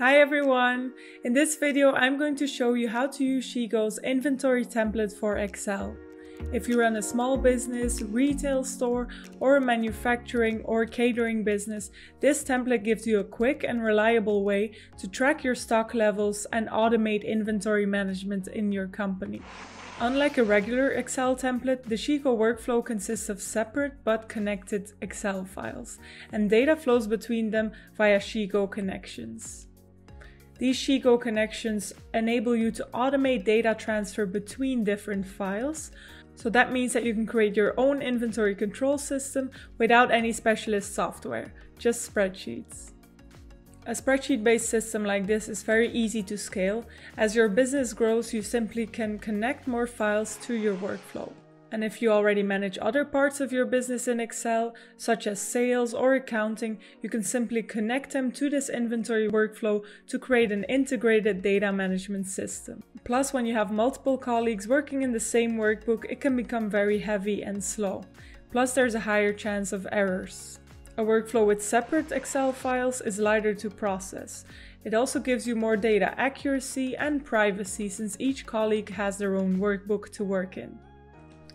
Hi everyone! In this video I'm going to show you how to use Sheetgo's inventory template for Excel. If you run a small business, retail store, or a manufacturing or catering business, this template gives you a quick and reliable way to track your stock levels and automate inventory management in your company. Unlike a regular Excel template, the Sheetgo workflow consists of separate but connected Excel files, and data flows between them via Sheetgo connections. These Sheetgo connections enable you to automate data transfer between different files, so that means that you can create your own inventory control system without any specialist software, just spreadsheets. A spreadsheet based system like this is very easy to scale. As your business grows, you simply can connect more files to your workflow. And if you already manage other parts of your business in Excel, such as sales or accounting, you can simply connect them to this inventory workflow to create an integrated data management system. Plus, when you have multiple colleagues working in the same workbook, it can become very heavy and slow. Plus, there's a higher chance of errors. A workflow with separate Excel files is lighter to process. It also gives you more data accuracy and privacy since each colleague has their own workbook to work in.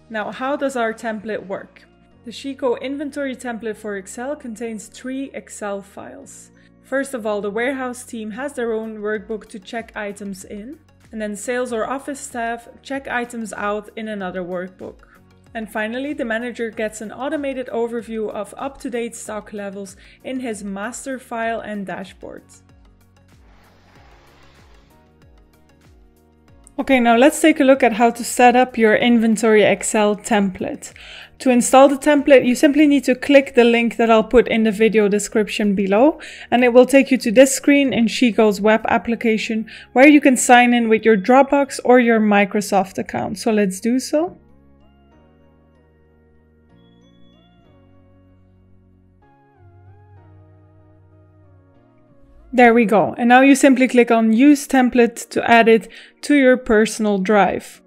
Now, how does our template work? The Sheetgo inventory template for Excel contains three Excel files. First of all, the warehouse team has their own workbook to check items in, and then sales or office staff check items out in another workbook. And finally, the manager gets an automated overview of up-to-date stock levels in his master file and dashboard. Okay, now let's take a look at how to set up your inventory Excel template. To install the template, you simply need to click the link that I'll put in the video description below, and it will take you to this screen in Sheetgo's web application where you can sign in with your Dropbox or your Microsoft account. So let's do so. There we go. And now you simply click on use template to add it to your personal drive.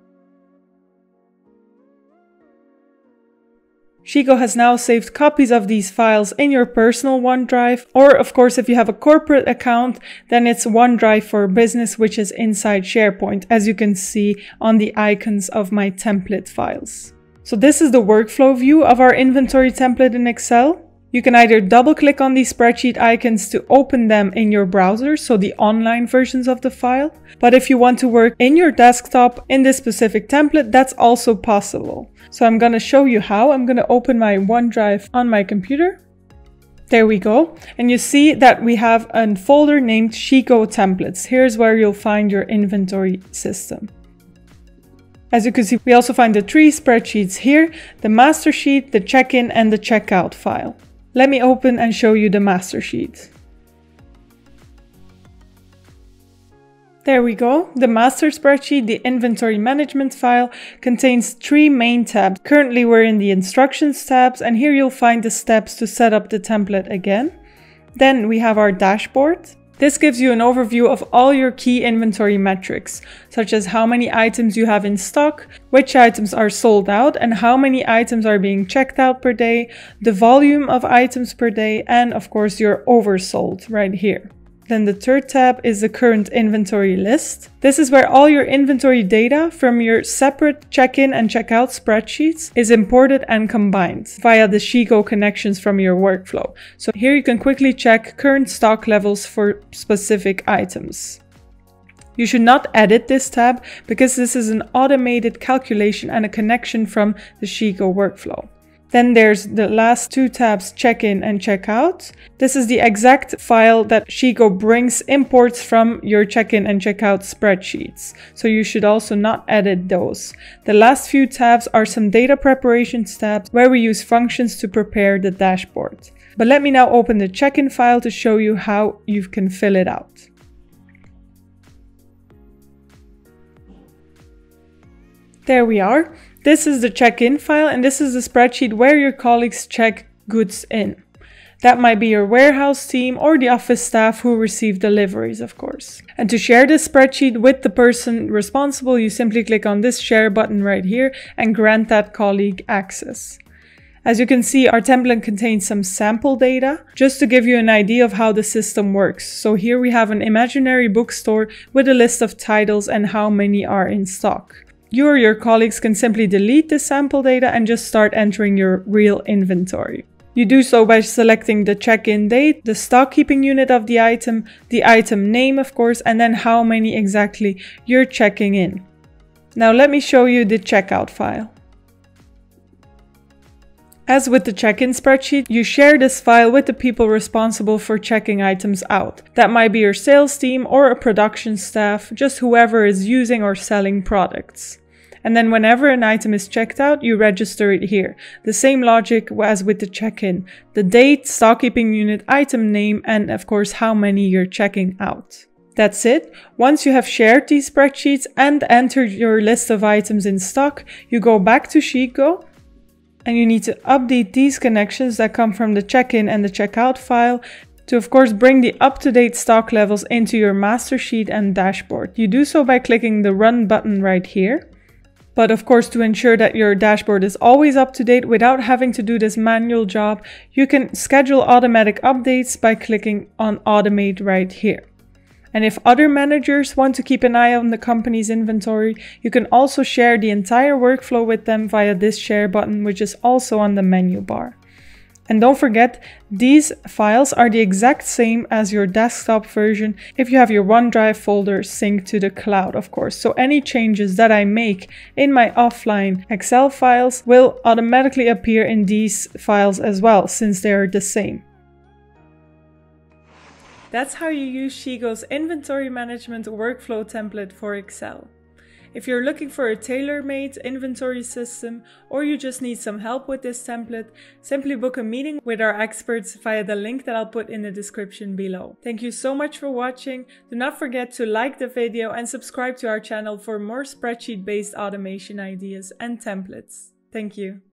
Sheetgo has now saved copies of these files in your personal OneDrive, or of course if you have a corporate account, then it's OneDrive for Business which is inside SharePoint, as you can see on the icons of my template files. So this is the workflow view of our inventory template in Excel. You can either double click on these spreadsheet icons to open them in your browser, so the online versions of the file. But if you want to work in your desktop in this specific template, that's also possible. So I'm going to show you how. I'm going to open my OneDrive on my computer. There we go. And you see that we have a folder named Sheetgo templates. Here's where you'll find your inventory system. As you can see, we also find the three spreadsheets here, the master sheet, the check-in and the checkout file. Let me open and show you the master sheet. There we go. The master spreadsheet, the inventory management file, contains three main tabs. Currently we're in the instructions tabs and here you'll find the steps to set up the template again. Then we have our dashboard. This gives you an overview of all your key inventory metrics, such as how many items you have in stock, which items are sold out, and how many items are being checked out per day, the volume of items per day, and of course your oversold right here. Then the third tab is the current inventory list. This is where all your inventory data from your separate check-in and check-out spreadsheets is imported and combined via the Sheetgo connections from your workflow. So here you can quickly check current stock levels for specific items. You should not edit this tab because this is an automated calculation and a connection from the Sheetgo workflow. Then there's the last two tabs, check-in and check-out. This is the exact file that Sheetgo brings imports from your check-in and check-out spreadsheets. So you should also not edit those. The last few tabs are some data preparation tabs where we use functions to prepare the dashboard. But let me now open the check-in file to show you how you can fill it out. There we are. This is the check-in file and this is the spreadsheet where your colleagues check goods in. That might be your warehouse team or the office staff who receive deliveries, of course. And to share this spreadsheet with the person responsible, you simply click on this share button right here and grant that colleague access. As you can see, our template contains some sample data, just to give you an idea of how the system works. So here we have an imaginary bookstore with a list of titles and how many are in stock. You or your colleagues can simply delete the sample data and just start entering your real inventory. You do so by selecting the check-in date, the stock keeping unit of the item, the item name of course, and then how many exactly you're checking in. Now let me show you the checkout file. As with the check-in spreadsheet, you share this file with the people responsible for checking items out. That might be your sales team or a production staff, just whoever is using or selling products. And then whenever an item is checked out, you register it here. The same logic as with the check-in. The date, stock keeping unit, item name, and of course how many you're checking out. That's it. Once you have shared these spreadsheets and entered your list of items in stock, you go back to Sheetgo and you need to update these connections that come from the check-in and the checkout file to of course bring the up-to-date stock levels into your master sheet and dashboard. You do so by clicking the run button right here. But of course, to ensure that your dashboard is always up to date without having to do this manual job, you can schedule automatic updates by clicking on automate right here. And if other managers want to keep an eye on the company's inventory, you can also share the entire workflow with them via this share button, which is also on the menu bar. And don't forget, these files are the exact same as your desktop version if you have your OneDrive folder synced to the cloud, of course. So any changes that I make in my offline Excel files will automatically appear in these files as well, since they are the same. That's how you use Sheetgo's inventory management workflow template for Excel. If you're looking for a tailor-made inventory system or you just need some help with this template, simply book a meeting with our experts via the link that I'll put in the description below. Thank you so much for watching. Do not forget to like the video and subscribe to our channel for more spreadsheet-based automation ideas and templates. Thank you.